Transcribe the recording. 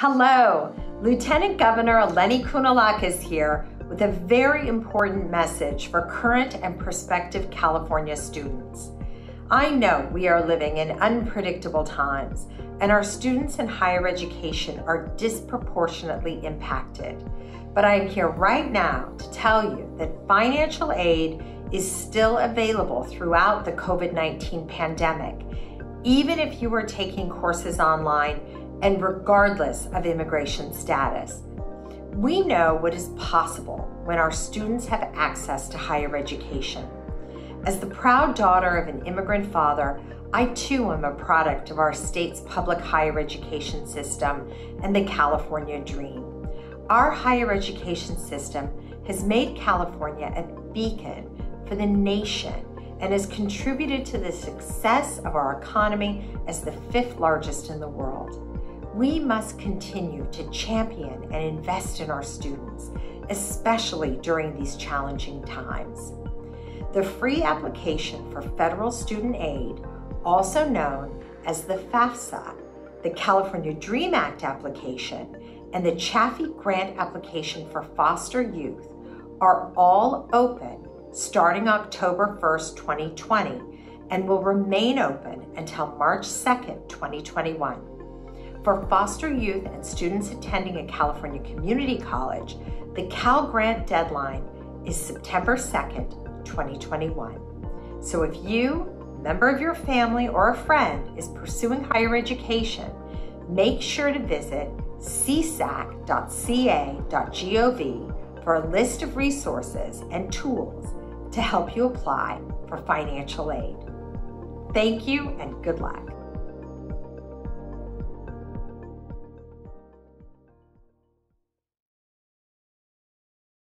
Hello, Lieutenant Governor Eleni Kounalakis here with a very important message for current and prospective California students. I know we are living in unpredictable times and our students in higher education are disproportionately impacted. But I am here right now to tell you that financial aid is still available throughout the COVID 19 pandemic, even if you are taking courses online and regardless of immigration status. We know what is possible when our students have access to higher education. As the proud daughter of an immigrant father, I too am a product of our state's public higher education system and the California dream. Our higher education system has made California a beacon for the nation and has contributed to the success of our economy as the fifth largest in the world we must continue to champion and invest in our students, especially during these challenging times. The free application for federal student aid, also known as the FAFSA, the California DREAM Act application, and the Chafee Grant application for foster youth are all open starting October 1st, 2020, and will remain open until March 2nd, 2021. For foster youth and students attending a California community college, the Cal Grant deadline is September 2nd, 2021. So if you, a member of your family, or a friend is pursuing higher education, make sure to visit csac.ca.gov for a list of resources and tools to help you apply for financial aid. Thank you and good luck.